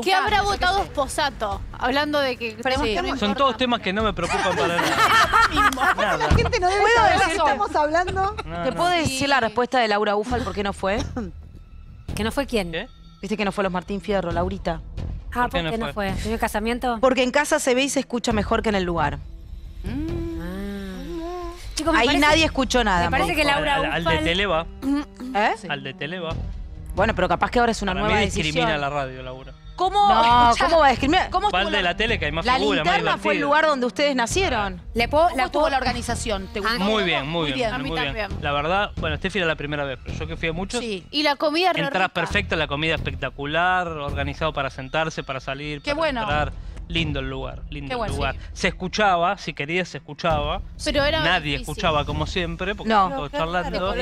¿Qué habrá votado Sposato? Hablando de que... Preguntemos- Son todos temas que no me preocupan para nada. La Nada. gente no debe ¿Puedo saber de qué decirte? estamos hablando. No, ¿Te no. puedo decir la respuesta de Laura Ufal por qué no fue? ¿Que no fue quién? ¿Qué? Viste que no fue los Martín Fierro, Laurita. Ah, ¿Por qué ¿por no qué no fue? fue? ¿Tiene casamiento? Porque en casa se ve y se escucha mejor que en el lugar. Chicos, me Ahí parece- nadie escuchó nada. me parece que Laura al- al de Ufal- tele va. ¿Eh? Al de tele va. Bueno, pero capaz que ahora es una Para nueva mí decisión. discrimina la radio, Laura. ¿Cómo? No, ¿cómo va a discriminar? ¿Cómo al de la, la tele que hay más la figura, más linterna fue el lugar donde ustedes nacieron? ¿Le puedo, ¿Cómo la puedo- la organización? ¿Te gustó? Muy bien, muy, bien. A mí muy bien. La verdad, bueno, Steffi era la primera vez, pero yo que fui a muchos. Sí. Y la comida rica. perfecta, la comida espectacular, organizado para sentarse, para salir, Qué para bueno. entrar. Lindo el lugar, lindo Qué el bueno, lugar. sí. Se escuchaba, si querías se escuchaba. Pero era Nadie difícil. escuchaba como siempre, porque No. estaban todos charlando.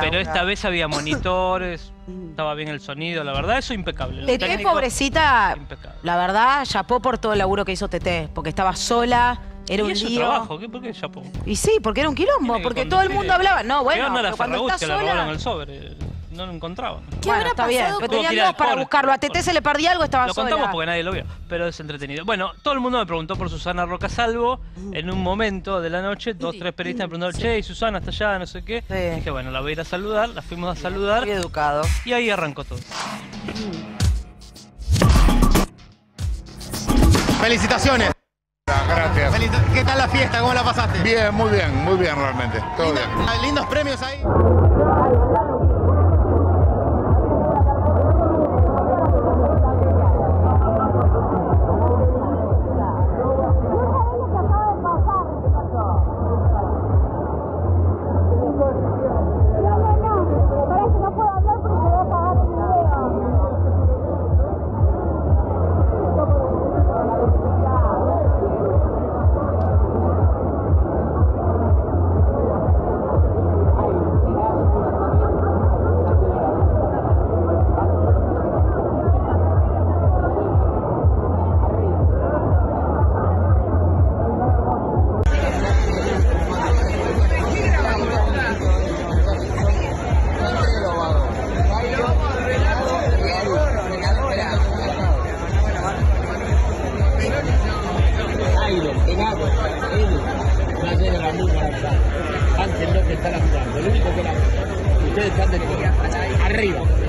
Pero eso, esta vez había monitores, estaba bien el sonido, la verdad, eso impecable. Pobrecita, la verdad, chapó por todo el laburo que hizo Tete. Porque estaba sola, era un lío. trabajo, ¿qué? ¿por qué Chapo? Y sí, porque era un quilombo, porque todo el mundo hablaba. No, bueno, ¿Qué onda la pero cuando está sola... el sobre? No lo encontraban. ¿Qué Bueno, habrá está bien, pasado pero tenían dos para buscarlo. A corte. se le perdía algo, estaba Lo sola. contamos porque nadie lo vio, pero es entretenido. Bueno, todo el mundo me preguntó por Susana Rocasalvo. En un momento de la noche, dos, tres periodistas me preguntaron, che, ¿y Susana está allá? No sé qué. Sí. Dije, bueno, la voy a ir a saludar, la fuimos a saludar Muy educado. y ahí arrancó todo. Felicitaciones. Gracias. ¿Qué tal la fiesta? ¿Cómo la pasaste? Bien, muy bien, muy bien realmente. Todo Linda- bien. Lindos premios ahí. antes no que están actuando, lo único que la ustedes están de arriba.